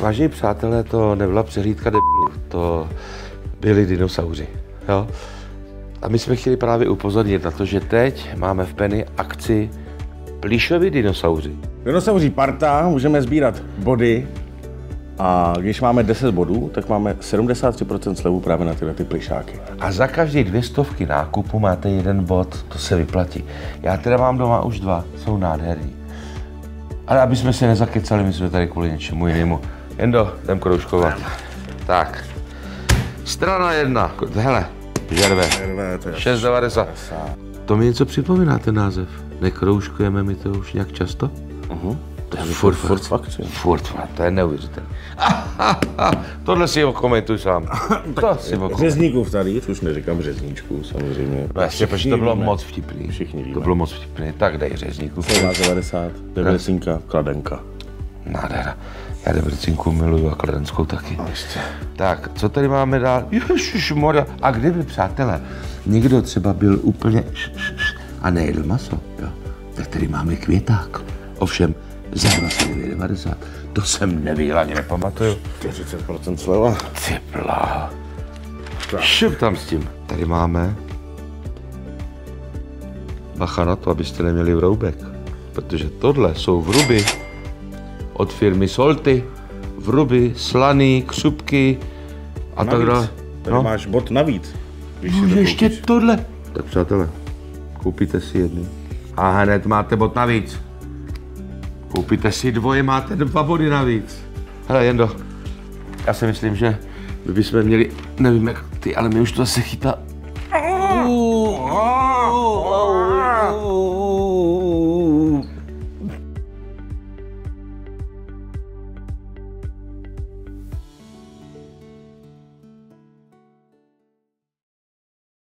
Vážení přátelé, to nebyla přehlídka debilů, to byli dinosauři. Jo? A my jsme chtěli právě upozornit na to, že teď máme v Penny akci plíšoví dinosauři. Dinosauří parta, můžeme sbírat body a když máme 10 bodů, tak máme 73% slevu právě na tyhle ty plišáky. A za každý dvě stovky nákupu máte jeden bod, to se vyplatí. Já teda mám doma už dva, jsou nádherní. Ale aby jsme se nezakecali, my jsme tady kvůli něčemu jinému. Jendo, jdem kroužkovat. Tak. Strana jedna. Hele, žerve. Žerve, to je 6,90. To mi něco připomíná ten název. Nekroužkujeme mi to už nějak často? Uh-huh. To je furt, furt fakt, jo. Furt, fakt, to je neuvěřitelné. Tohle si okomentuj sám. To si okomentuj. Řezníkův talíř, už neříkám řezníčku, samozřejmě. No jasně, protože to bylo víme. moc vtipný. Všichni víme. To bylo moc vtipný. Tak dej řezníku. 90, debesinka, kladenka. Nádhera. Já Debrecinku miluju a Kladenskou taky. Ještě. Tak, co tady máme dál? Ježišmarja. A kdyby, přátelé, někdo třeba byl úplně š, š, š, a nejedl maso, jo, tak tady máme květák. Ovšem, za 29,90. To jsem nevěděl, ani nepamatuju. 40% sleva. Ty bláho. Šup tam s tím. Tady máme bacha na to, abyste neměli vroubek. Protože tohle jsou vruby od firmy Solty. Vruby, slaný, křupky a tak dále. Tady máš bod navíc. Když si No, to ještě koupíš. tohle. Tak přátelé, koupíte si jednu. A hned máte bod navíc. Koupíte si dvoje, máte dva body navíc. Hele, Jendo, já si myslím, že my bychom měli, nevím jak ty, ale mi už to zase chytá